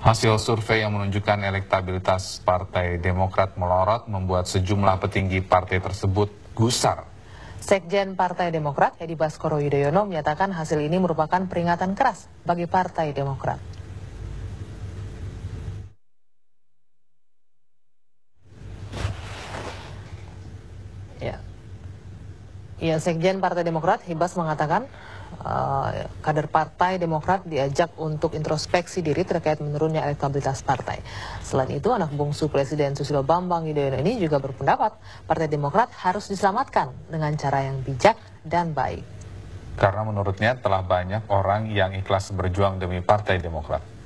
Hasil survei yang menunjukkan elektabilitas Partai Demokrat melorot membuat sejumlah petinggi partai tersebut gusar. Sekjen Partai Demokrat, Edi Baskoro Yudhoyono, menyatakan hasil ini merupakan peringatan keras bagi Partai Demokrat. Ya, ya Sekjen Partai Demokrat, Hibas mengatakan uh, kader Partai Demokrat diajak untuk introspeksi diri terkait menurunnya elektabilitas partai. Selain itu, anak bungsu Presiden Susilo Bambang Yudhoyono ini juga berpendapat Partai Demokrat harus diselamatkan dengan cara yang bijak dan baik. Karena menurutnya telah banyak orang yang ikhlas berjuang demi Partai Demokrat.